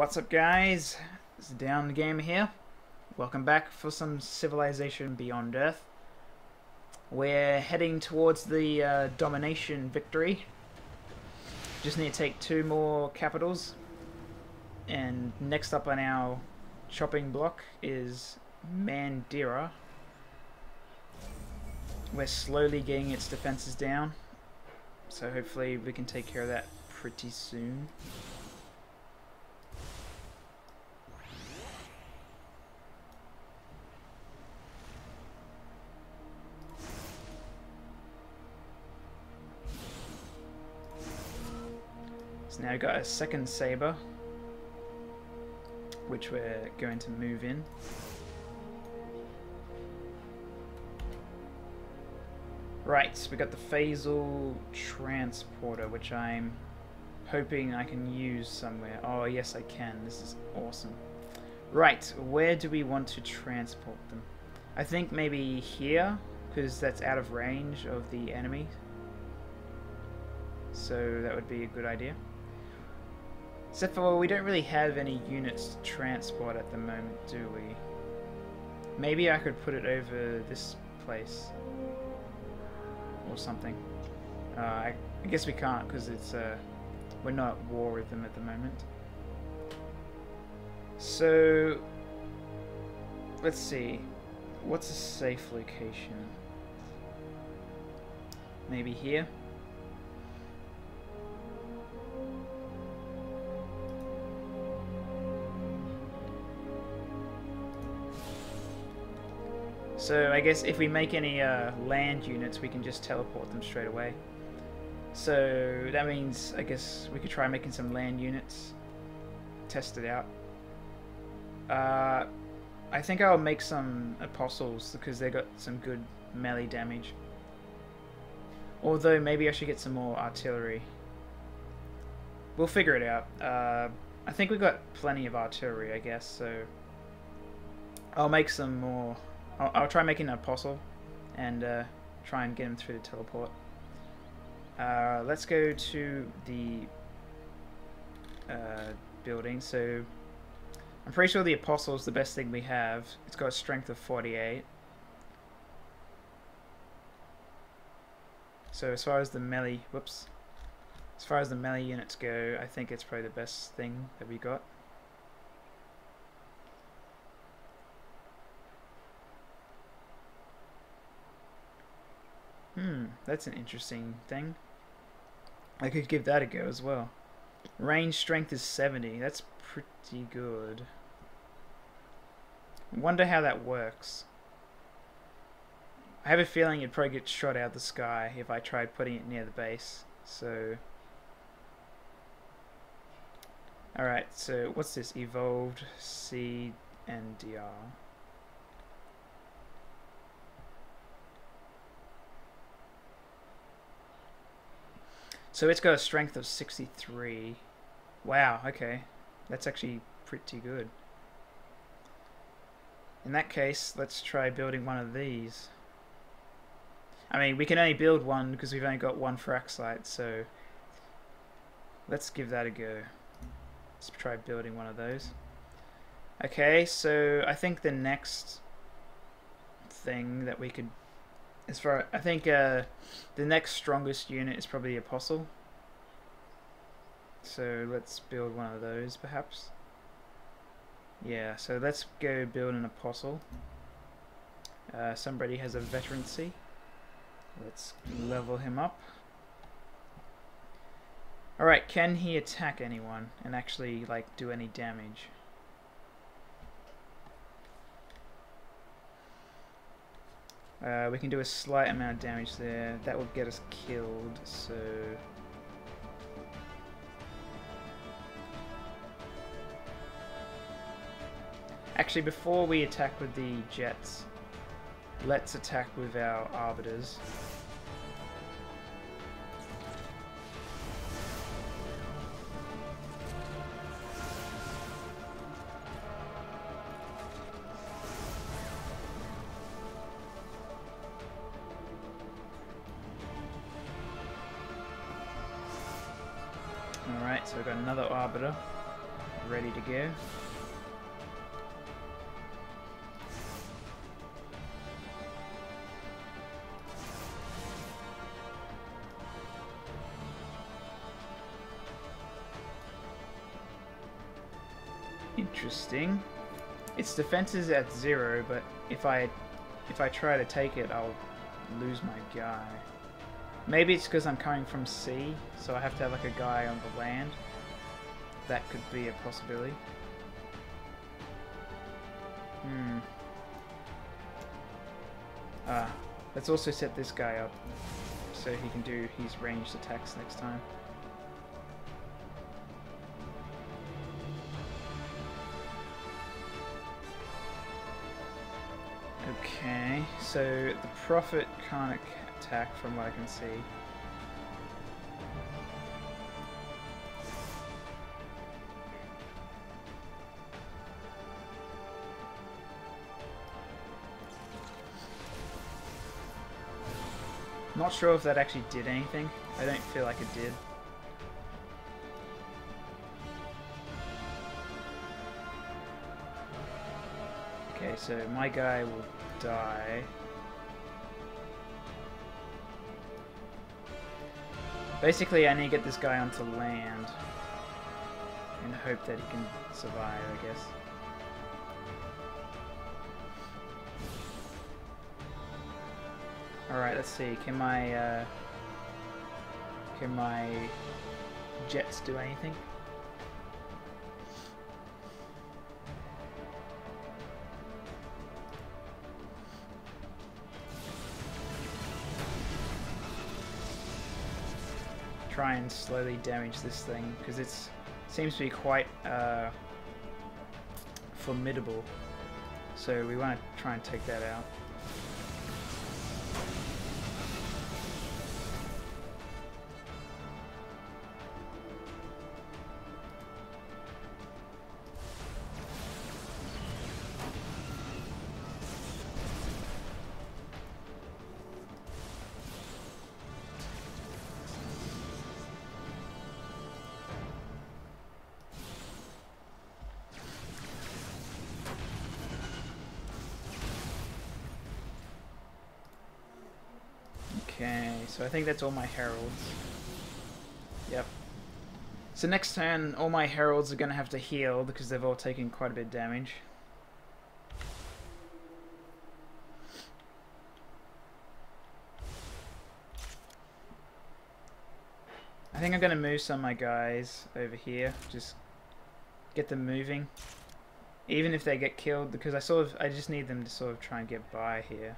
What's up guys? It's DownUnder Gamer here. Welcome back for some Civilization Beyond Earth. We're heading towards the uh, domination victory. Just need to take two more capitals. And next up on our chopping block is Mandira. We're slowly getting its defenses down. So hopefully we can take care of that pretty soon. Now got a second saber, which we're going to move in. Right, we got the phasal transporter, which I'm hoping I can use somewhere. Oh, yes I can. This is awesome. Right, where do we want to transport them? I think maybe here, because that's out of range of the enemy. So that would be a good idea. Except for we don't really have any units to transport at the moment, do we? Maybe I could put it over this place. Or something. Uh, I, I, guess we can't because it's uh, we're not at war with them at the moment. So let's see. What's a safe location? Maybe here? So I guess if we make any uh, land units, we can just teleport them straight away. So that means, I guess, we could try making some land units. Test it out. Uh, I think I'll make some apostles because they got some good melee damage. Although maybe I should get some more artillery. We'll figure it out. Uh, I think we've got plenty of artillery, I guess, so... I'll make some more I'll, I'll try making an apostle and uh, try and get him through the teleport. Uh, let's go to the uh, building. So I'm pretty sure the apostle is the best thing we have. It's got a strength of 48. So as far as the melee, whoops, as far as the melee units go, I think it's probably the best thing that we got. Hmm, that's an interesting thing. I could give that a go as well. Range strength is 70. That's pretty good. Wonder how that works. I have a feeling it'd probably get shot out of the sky if I tried putting it near the base. So... Alright, so what's this? Evolved, C, and DR. So it's got a strength of 63. Wow, okay. That's actually pretty good. In that case, let's try building one of these. I mean, we can only build one because we've only got one frac so let's give that a go. Let's try building one of those. Okay, so I think the next thing that we could as far I think uh, the next strongest unit is probably the Apostle. So let's build one of those perhaps. Yeah, so let's go build an Apostle. Uh, somebody has a veterancy. Let's level him up. Alright, can he attack anyone and actually like do any damage? Uh, we can do a slight amount of damage there. That will get us killed, so... Actually, before we attack with the jets, let's attack with our arbiters. Its defense is at zero, but if I if I try to take it, I'll lose my guy. Maybe it's because I'm coming from sea, so I have to have like a guy on the land. That could be a possibility. Hmm. Ah, let's also set this guy up so he can do his ranged attacks next time. Okay, so the Prophet can't attack from what I can see. Not sure if that actually did anything. I don't feel like it did. Okay, so my guy will die. Basically, I need to get this guy onto land and hope that he can survive, I guess. Alright, let's see. Can my, uh, can my jets do anything? Try and slowly damage this thing because it seems to be quite uh, formidable. So we want to try and take that out. Think that's all my heralds. Yep. So next turn, all my heralds are going to have to heal because they've all taken quite a bit of damage. I think I'm going to move some of my guys over here. Just get them moving. Even if they get killed, because I sort of, I just need them to sort of try and get by here.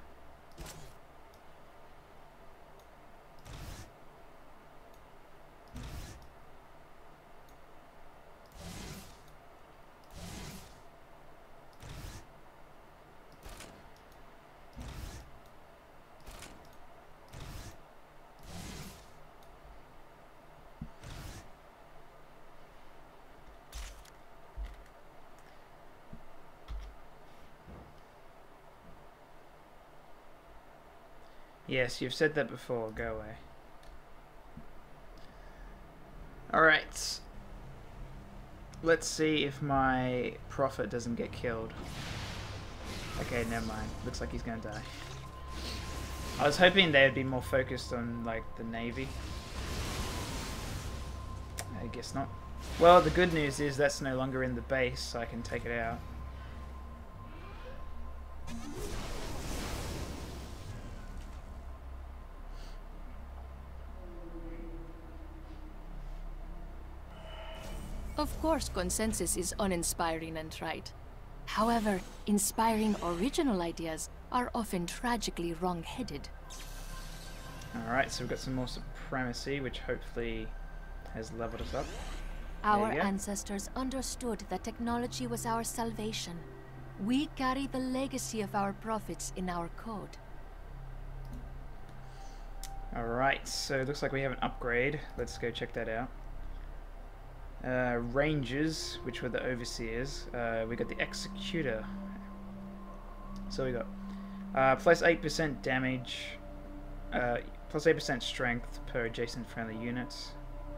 Yes, you've said that before. Go away. Alright. Let's see if my prophet doesn't get killed. Okay, never mind. Looks like he's gonna die. I was hoping they would be more focused on, like, the navy. I guess not. Well, the good news is that's no longer in the base, so I can take it out. Of course, consensus is uninspiring and right. However, inspiring original ideas are often tragically wrong-headed. Alright, so we've got some more supremacy, which hopefully has leveled us up. Our ancestors understood that technology was our salvation. We carry the legacy of our prophets in our code. Alright, so it looks like we have an upgrade. Let's go check that out. Uh, rangers, which were the overseers. Uh, we got the executor. So we got uh, plus 8% damage, uh, plus 8% strength per adjacent friendly units,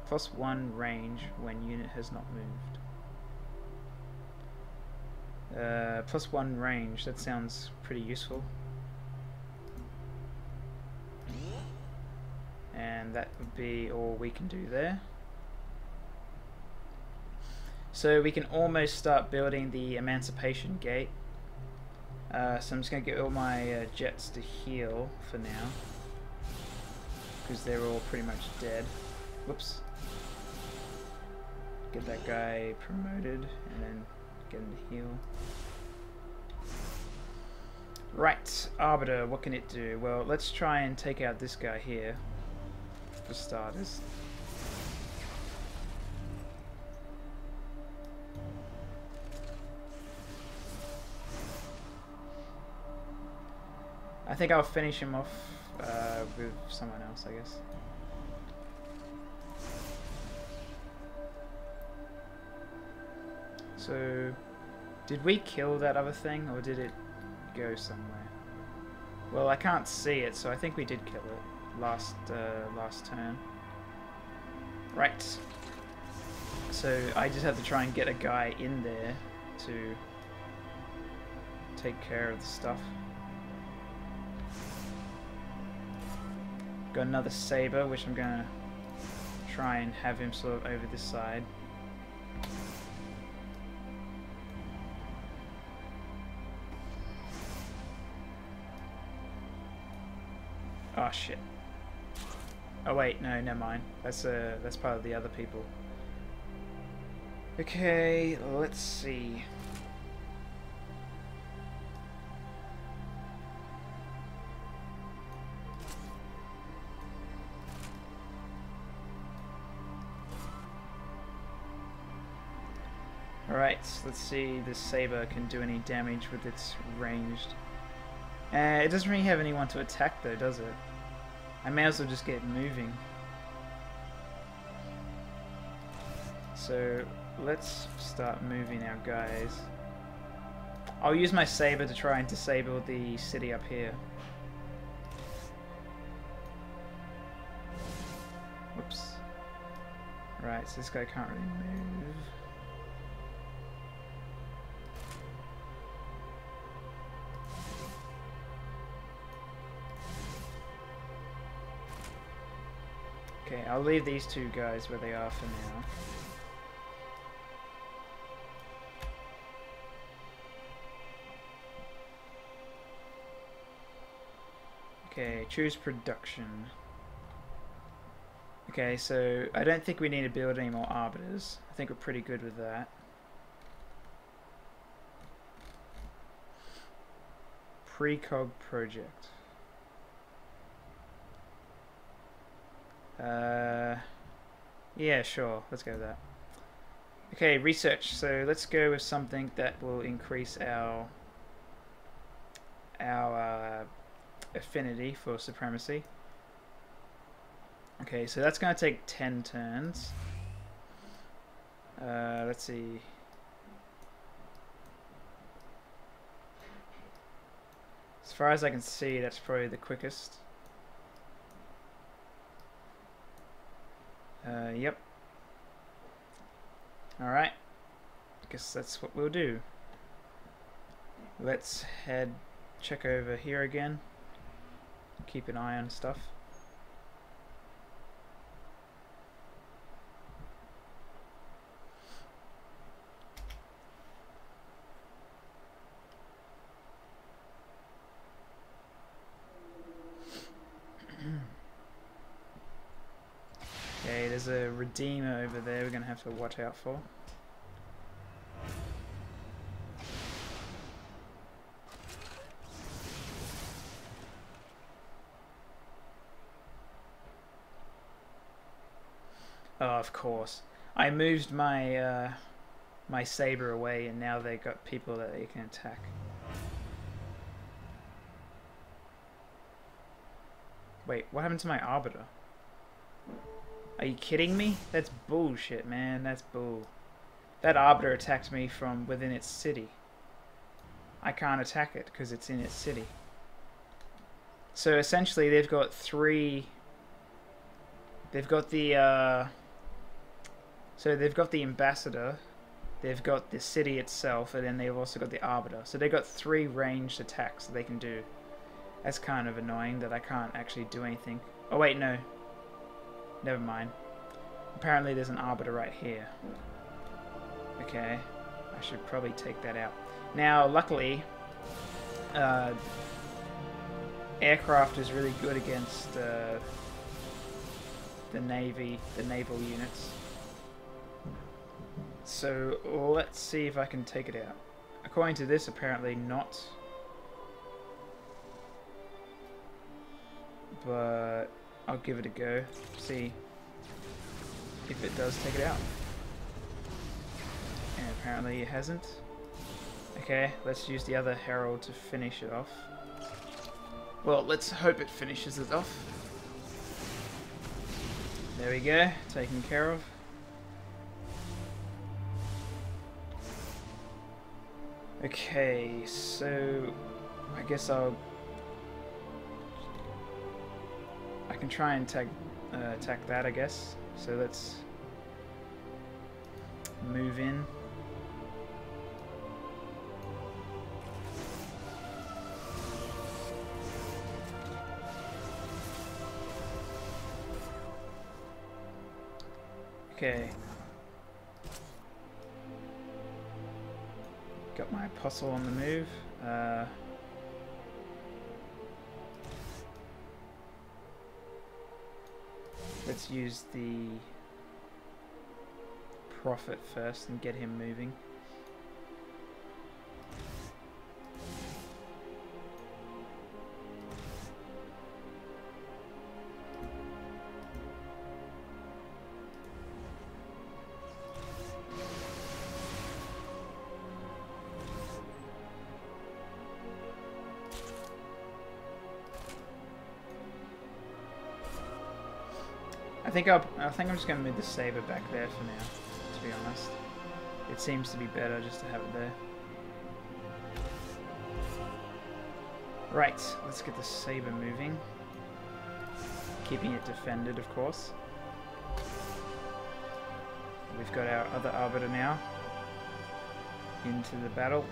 plus 1 range when unit has not moved. Uh, plus one range, that sounds pretty useful. And that would be all we can do there. So we can almost start building the Emancipation Gate. Uh, so I'm just going to get all my uh, jets to heal for now. Because they're all pretty much dead. Whoops. Get that guy promoted and then get him to heal. Right, Arbiter, what can it do? Well, let's try and take out this guy here, for starters. I think I'll finish him off uh, with someone else, I guess. So, did we kill that other thing, or did it go somewhere? Well, I can't see it, so I think we did kill it last uh, last turn. Right. So I just have to try and get a guy in there to take care of the stuff. Got another saber, which I'm gonna try and have him sort of over this side. Oh shit. Oh wait, no, never mind. That's uh that's part of the other people. Okay, let's see. Alright, let's see if this saber can do any damage with its ranged. Uh, it doesn't really have anyone to attack though, does it? I may as well just get moving. So, let's start moving our guys. I'll use my saber to try and disable the city up here. Whoops. Right, so this guy can't really move. I'll leave these two guys where they are for now. Okay, choose production. Okay, so I don't think we need to build any more arbiters. I think we're pretty good with that. Precog project. Uh, yeah, sure. Let's go with that. Okay, research. So let's go with something that will increase our our uh, affinity for supremacy. Okay, so that's going to take 10 turns. Uh, let's see. As far as I can see, that's probably the quickest. Uh, yep. Alright. I Guess that's what we'll do. Let's head check over here again. Keep an eye on stuff. okay, there's a Redeemer over there we're going to have to watch out for. Oh, of course. I moved my uh, my saber away, and now they've got people that they can attack. Wait, what happened to my arbiter? Are you kidding me? That's bullshit, man. That's bull. That arbiter attacked me from within its city. I can't attack it because it's in its city. So essentially, they've got three. They've got the. Uh, so they've got the ambassador, they've got the city itself, and then they've also got the Arbiter. So they've got three ranged attacks that they can do. That's kind of annoying that I can't actually do anything. Oh wait, no. Never mind. Apparently there's an Arbiter right here. Okay. I should probably take that out. Now, luckily, uh, aircraft is really good against uh, the navy, the naval units. So let's see if I can take it out. According to this, apparently not. But I'll give it a go. See if it does take it out. And apparently it hasn't. Okay, let's use the other Herald to finish it off. Well, let's hope it finishes it off. There we go, taken care of. Okay, so I guess I'll can try and tag, uh, attack that, I guess. So let's move in. Okay. Got my apostle on the move. Uh, let's use the prophet first and get him moving. Think I'll, I think I'm just going to move the saber back there for now, to be honest. It seems to be better just to have it there. Right, let's get the saber moving. Keeping it defended, of course. We've got our other Arbiter now into the battle.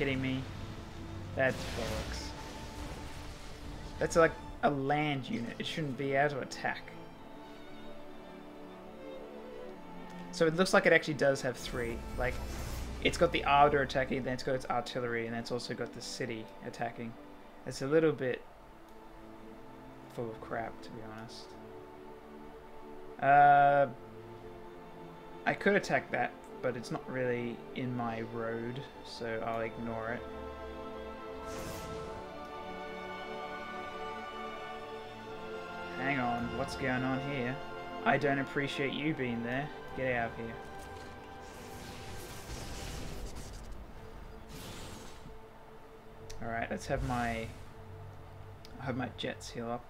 Kidding me? That's bollocks. That's like a land unit. It shouldn't be able to attack. So it looks like it actually does have three. Like, it's got the Arbiter attacking, then it's got its artillery, and then it's also got the city attacking. It's a little bit full of crap, to be honest. Uh, I could attack that but it's not really in my road, so I'll ignore it. Hang on, what's going on here? I don't appreciate you being there. Get out of here. Alright, let's have my... I have my jets heal up.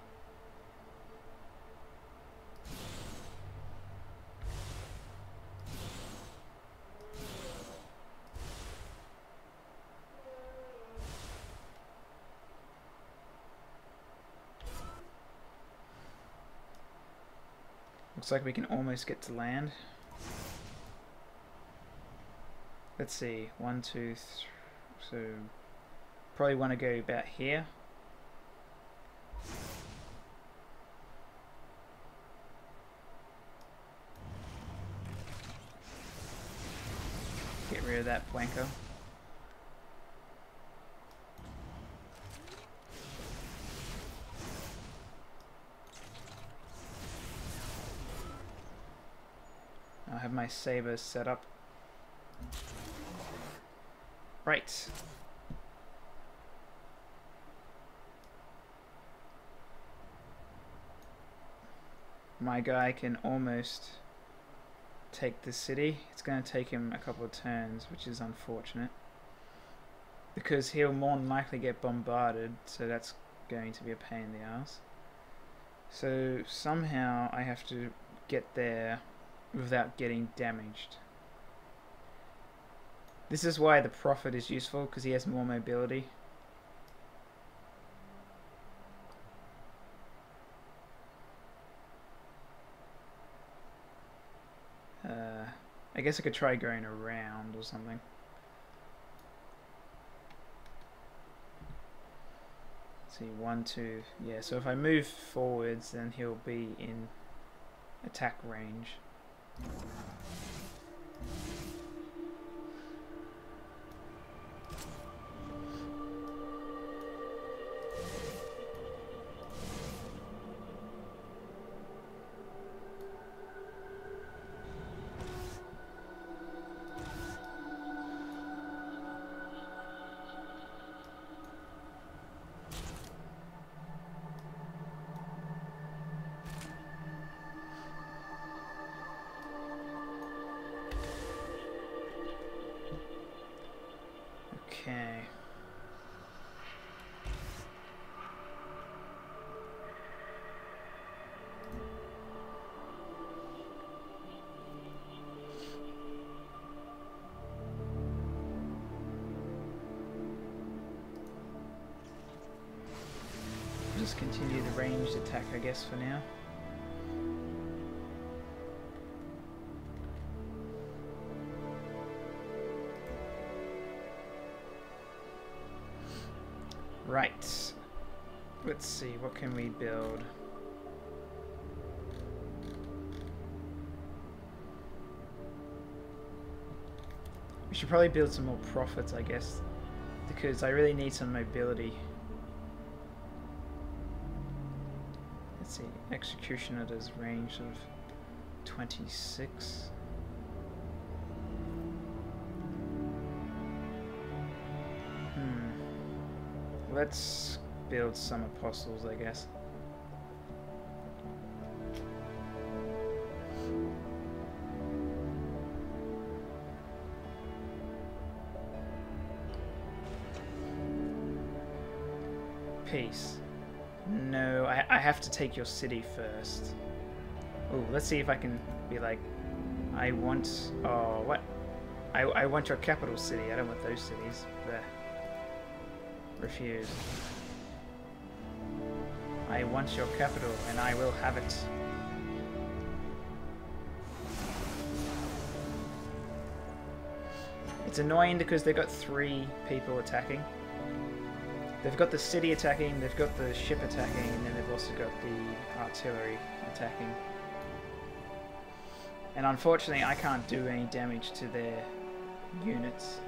Looks like we can almost get to land. Let's see, one, two, so probably want to go about here. Get rid of that flanker. Sabers set up. Right. My guy can almost take the city. It's going to take him a couple of turns, which is unfortunate. Because he'll more than likely get bombarded, so that's going to be a pain in the ass. So somehow I have to get there without getting damaged. This is why the Prophet is useful, because he has more mobility. Uh, I guess I could try going around or something. Let's see, one, two, yeah, so if I move forwards, then he'll be in attack range. どうも。Continue the ranged attack, I guess, for now. Right. Let's see, what can we build? We should probably build some more prophets, I guess, because I really need some mobility. See, at his range of 26. Hmm. Let's build some apostles, I guess. Have to take your city first. Oh, let's see if I can be like, I want, oh, what? I, I want your capital city. I don't want those cities. There. Refuse. I want your capital, and I will have it. It's annoying because they've got three people attacking. They've got the city attacking, they've got the ship attacking, and then they've also got the artillery attacking. And unfortunately, I can't do any damage to their units.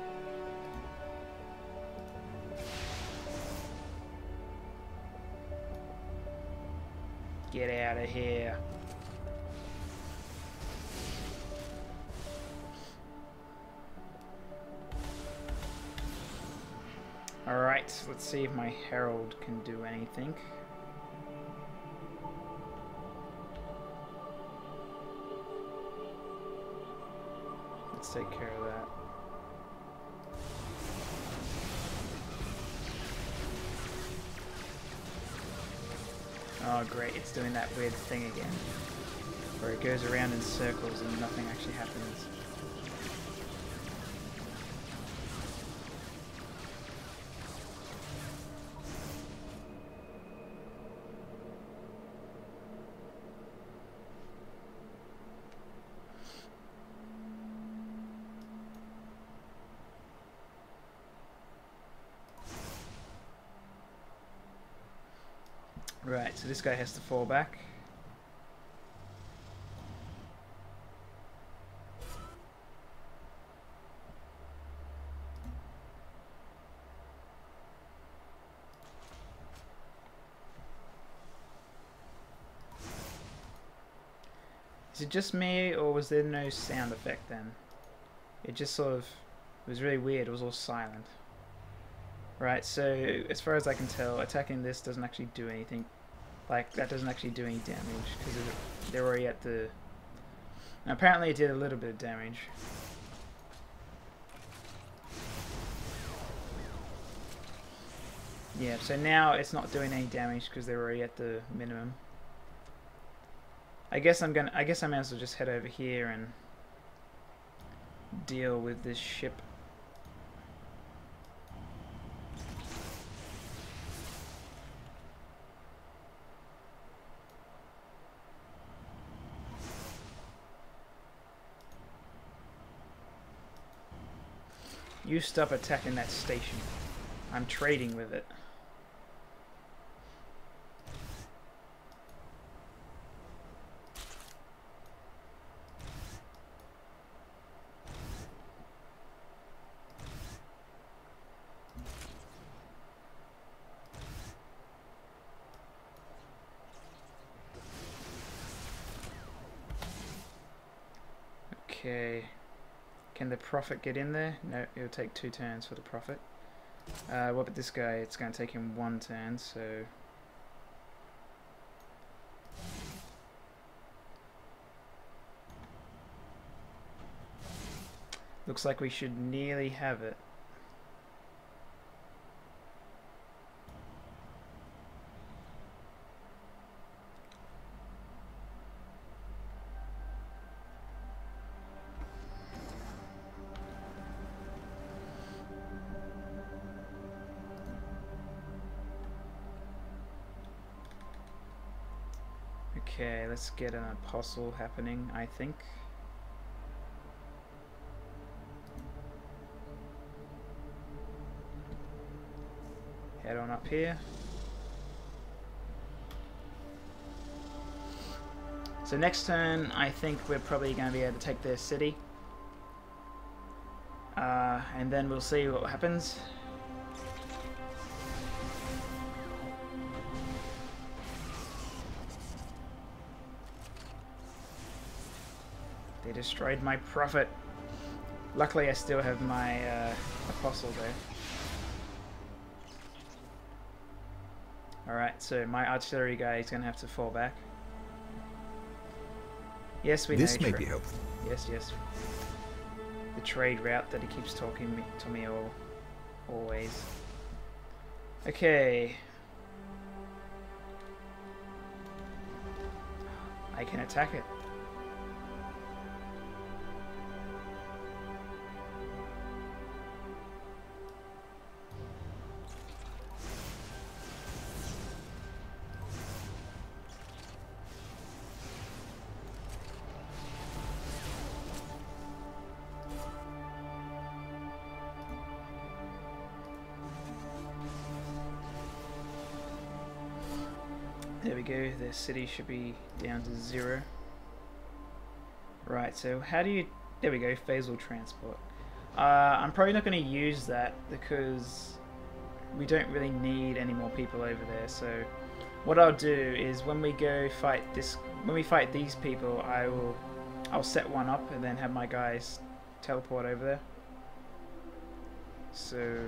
Get out of here. Alright, let's see if my herald can do anything. Let's take care of that. Oh great, it's doing that weird thing again. Where it goes around in circles and nothing actually happens. This guy has to fall back. Is it just me, or was there no sound effect then? It just sort of it was really weird, it was all silent. Right, so as far as I can tell, attacking this doesn't actually do anything. Like, that doesn't actually do any damage, because they're already at the Now, apparently it did a little bit of damage. Yeah, so now it's not doing any damage because they're already at the minimum. I guess I'm gonna. I guess I may as well just head over here and deal with this ship. You stop attacking that station. I'm trading with it. Okay. Can the prophet get in there? No, it'll take two turns for the prophet. Uh, what about this guy? It's going to take him one turn, so... Looks like we should nearly have it. Let's get an apostle happening, I think. Head on up here. So next turn, I think we're probably going to be able to take their city. Uh, and then we'll see what happens. Destroyed my prophet. Luckily, I still have my uh, apostle there. Alright, so my artillery guy is going to have to fall back. Yes, we this may be helpful. Yes, yes. The trade route that he keeps talking me, to me all, always. Okay. I can attack it. We go, the city should be down to zero. Right, so how do you... There we go, phasal transport. Uh, I'm probably not going to use that because we don't really need any more people over there, so what I'll do is when we go fight this... When we fight these people, I will... I'll set one up and then have my guys teleport over there. So...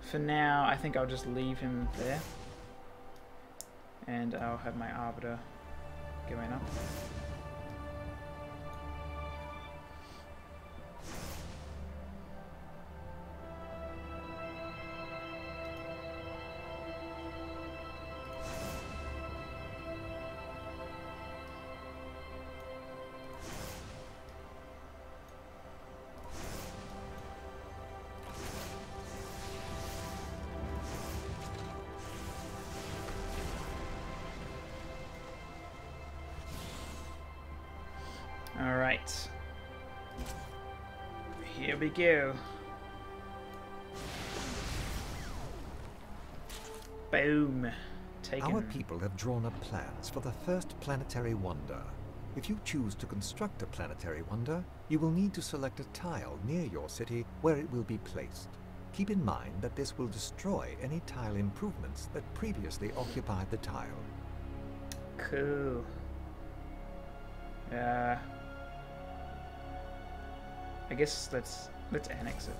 For now, I think I'll just leave him there and I'll have my arbiter going up. Alright. Here we go. Boom. Taken. Our people have drawn up plans for the first planetary wonder. If you choose to construct a planetary wonder, you will need to select a tile near your city where it will be placed. Keep in mind that this will destroy any tile improvements that previously occupied the tile. Cool. Uh, I guess let's let's annex it.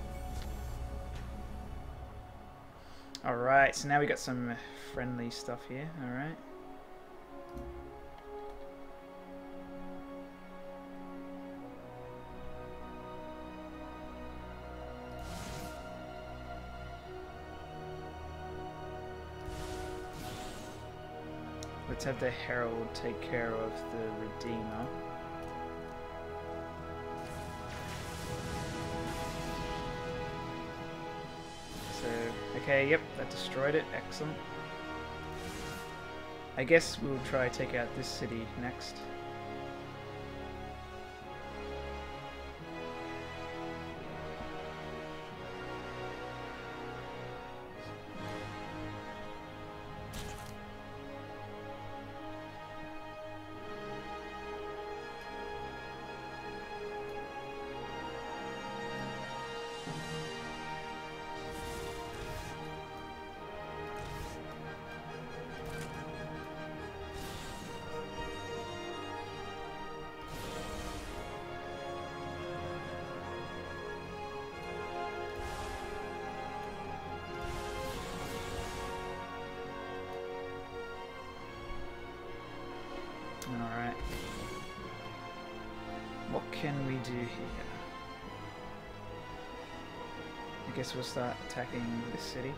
All right, so now we got some friendly stuff here. All right. Let's have the Herald take care of the Redeemer. Yep, that destroyed it. Excellent. I guess we'll try to take out this city next. Alright. What can we do here? I guess we'll start attacking the city.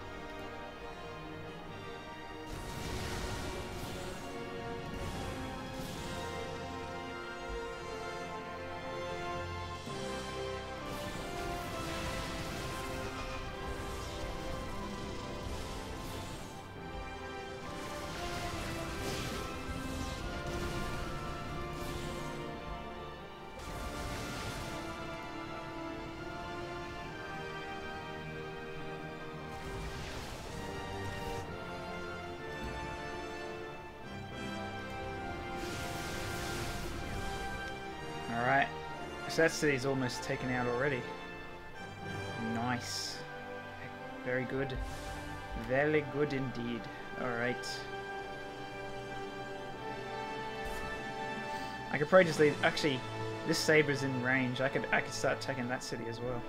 So that city's almost taken out already. Nice. Very good. Very good indeed. Alright. I could probably just leave... Actually, this SABR's in range. I could I could start attacking that city as well.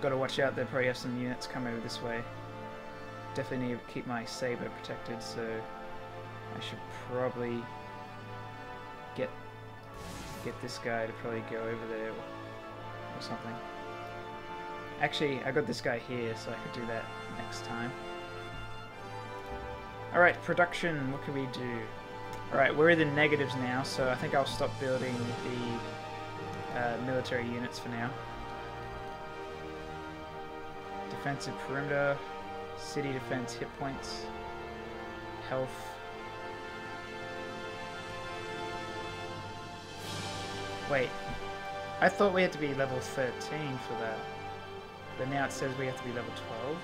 Gotta watch out, they probably have some units come over this way. Definitely need to keep my saber protected, so I should probably get get this guy to probably go over there or, something. Actually, I got this guy here, so I could do that next time. Alright, production, what can we do? Alright, we're in the negatives now, so I think I'll stop building the uh, military units for now. Defensive perimeter, city defense hit points, health, Wait, I thought we had to be level 13 for that. But now it says we have to be level 12.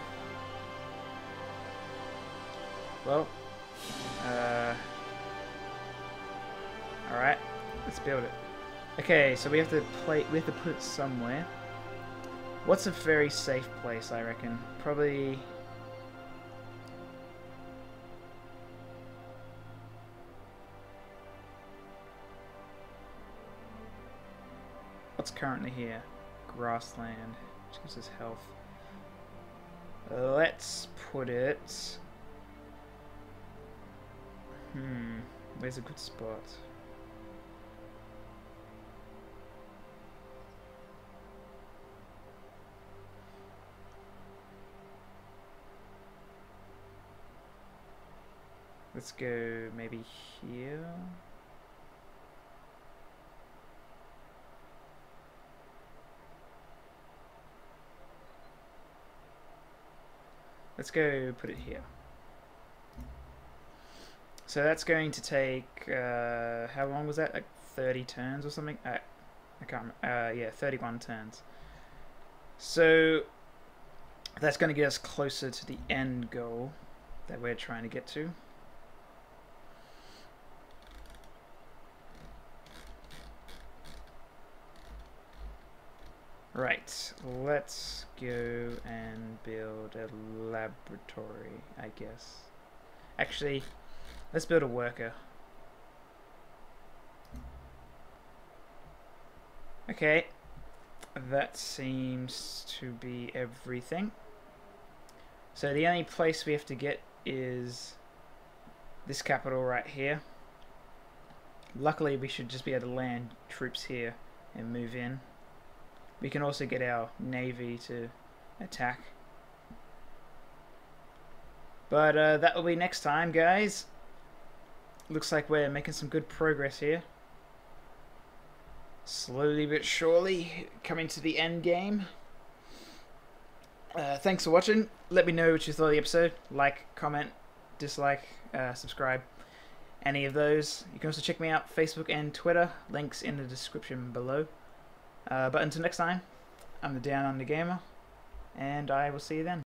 Well, uh, alright, let's build it. Okay, so we have to play, we have to put it somewhere. What's a very safe place, I reckon? Probably... What's currently here? Grassland, which gives us health. Let's put it... Hmm, where's a good spot? Let's go maybe here. Let's go put it here. So that's going to take, uh, how long was that? Like 30 turns or something? Uh, I can't remember. Uh, yeah, 31 turns. So that's going to get us closer to the end goal that we're trying to get to. Right, let's go and build a laboratory, I guess. Actually, let's build a worker. Okay, that seems to be everything. So the only place we have to get is this capital right here. Luckily, we should just be able to land troops here and move in. We can also get our navy to attack. But uh, that will be next time, guys. Looks like we're making some good progress here. Slowly but surely, coming to the end game. Uh, thanks for watching. Let me know what you thought of the episode. Like, comment, dislike, uh, subscribe. Any of those. You can also check me out Facebook and Twitter. Links in the description below. Uh, but until next time, I'm the DownUnder Gamer, and I will see you then.